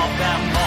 all that